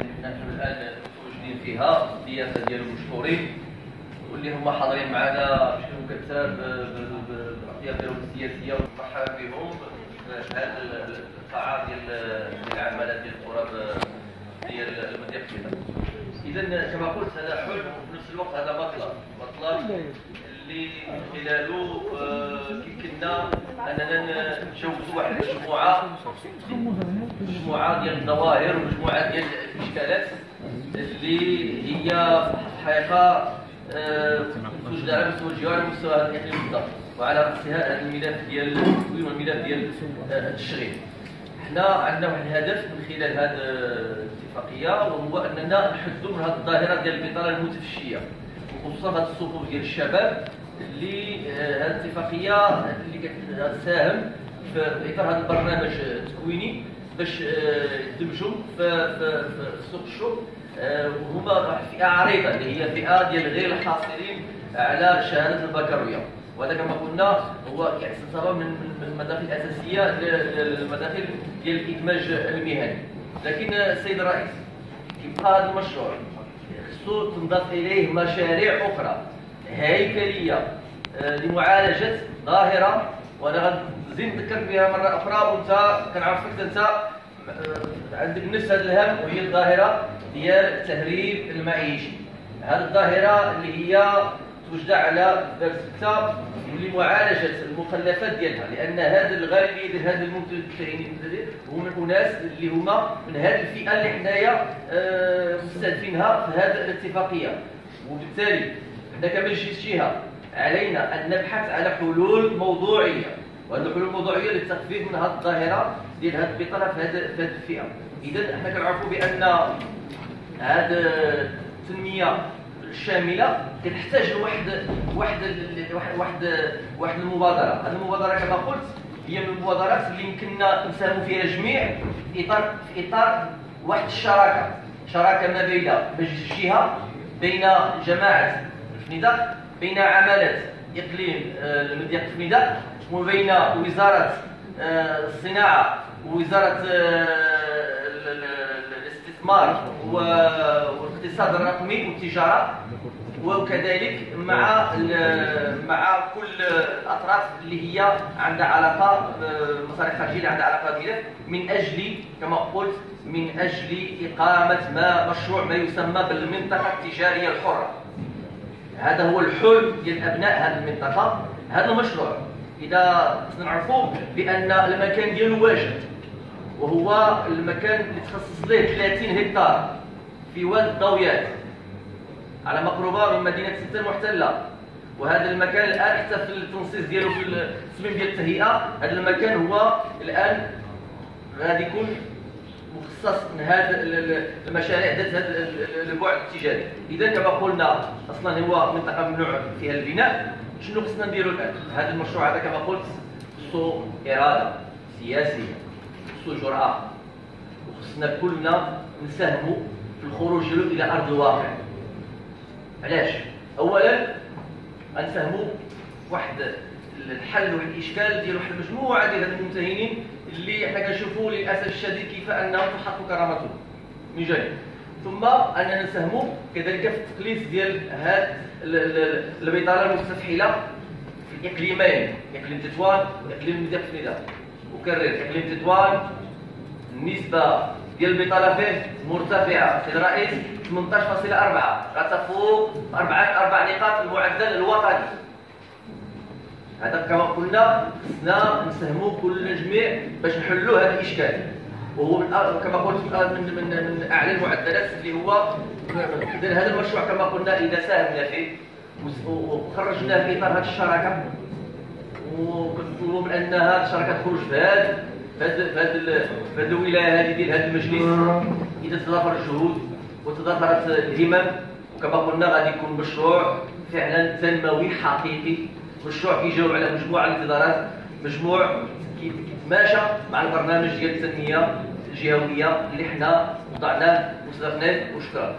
نحن الآن متواجدين فيها الضيافه ديال المشكورين واللي هما حاضرين معنا بشكل مكثف بالاختيار ديالهم السياسية ومرحبا بهم في هذه القاعة ديال العمالة ديال التراب ديال المدينة. اذا كما قلت هذا حلم وفي نفس الوقت هذا مطلب. مطلب. اللي من خلاله آه، يمكننا أننا نجوزوا واحد المجموعة مجموعة ديال الظواهر ومجموعه ديال الإشكالات اللي هي في الحقيقة آه، توجد على مستوى الجهه وعلى مستوى الاقليم بالضبط وعلى رأسها هذا الملف ديال التكوين والملف ديال آه، التشغيل حنا عندنا واحد الهدف من خلال هذه الاتفاقية وهو أننا نحدوا من هذه الظاهرة ديال البطاله المتفشية. وخصوصا هذه الصفوف ديال الشباب اللي آه، هذه الاتفاقية اللي كتساهم في إطار هذا البرنامج التكويني باش يدمجوا في, في, في سوق الشغل آه، وهما فئة عريضة اللي هي فئة ديال غير الحاصلين على شهادة البكالوريا. وهذا كما قلنا هو من من المداخل الاساسيه للمداخل ديال الإدماج المهني. لكن السيد الرئيس كيبقى هذا المشروع خصو تنضاف إليه مشاريع أخرى. هيكلية آه، لمعالجة ظاهرة. وأنا غنزيد نذكر بها مرة أخرى. وأنت كنعرفك أنت آه، عندك نفس هذا الهم وهي الظاهرة ديال التهريب المعيشي. هذه الظاهرة اللي هي توجد على باب سته لمعالجة المخلفات ديالها لأن هذا الغالبيه ديال هذا المنتجين هما الناس اللي هما من هذه الفئة اللي حنايا آه، مستهدفينها في هذه الاتفاقية. وبالتالي حنا كمجلس جهة علينا أن نبحث على حلول موضوعية وهذه الحلول الموضوعية للتخفيف من هذه الظاهرة ديال هذه البطالة في هذه الفئة. اذا إحنا كنعرفوا بأن هذه التنمية الشاملة كتحتاج لواحد واحد واحد واحد واحد المبادرة. هذه المبادرة كما قلت هي من المبادرات اللي يمكننا نساهموا فيها جميع في اطار في إطار واحد الشراكة. شراكة ما بين الجهه بين جماعة الفنيدق بين عمالات إقليم آه، المدينة الفنيدق وبين وزارة آه، الصناعة ووزارة آه، الاستثمار والاقتصاد الرقمي والتجارة وكذلك مع مع كل الأطراف اللي هي عندها علاقة بمصالح خارجية عندها علاقة بها من أجل كما قلت من أجل إقامة ما مشروع ما يسمى بالمنطقة التجارية الحرة. هذا هو الحلم ديال أبناء هذه المنطقة. هذا المشروع إذا نعرفوا بأن المكان ديالو واجد وهو المكان اللي تخصص له 30 هكتار. في واد الضويات على مقربة من مدينة ستة المحتلة. وهذا المكان الآن حتى في التنصيص ديالو في التصميم ديال التهيئة هذا المكان هو الآن غادي يكون مخصص من هذا المشاريع ذات هذا البعد التجاري. إذا كما قلنا أصلا هو منطقة ممنوع فيها البناء. شنو خصنا نديرو الآن؟ هذا المشروع هذا كما قلت خصو إرادة سياسية خصو جرأة. وخصنا كلنا نساهموا في الخروج إلى أرض الواقع. علاش؟ اولا غنفهموا واحد الحل واحد الاشكال ديال واحد المجموعة ديال الممتهنين اللي حنا كنشوفوا للأسف الشديد كيف انهم تحط كرامتهم. من جانب ثم اننا نساهموا كذلك في التقليص ديال هذه البطالة المستفحلة في الاقليمين إقليم تطوان واقليم مدينه فنيدة اكرر إقليم تطوان النسبة ديال مرتفعة. سيد الرئيس 18.4 غتفوق أربعة. أربع نقاط المعدل الوطني. هذا كما قلنا خصنا نساهموا كل الجميع باش نحلوا هذا الإشكال. وهو من كما قلت من من من أعلى المعدلات اللي هو اذا هذا المشروع كما قلنا إذا ساهمنا فيه وخرجنا في إطار هذه الشراكة. وكنطلبوا من ان هذه الشراكة تخرج في هذا في هذه الولاية هذه ديال هذا المجلس إذا تضافر الجهود وتضافرت الهمم وكما قلنا غادي يكون مشروع فعلا تنموي حقيقي مشروع كيجاوب على مجموعة الانتظارات مجموع كيتماشى مع البرنامج ديال التنمية الجهوية اللي حنا وضعناه وصدقناه وشكرا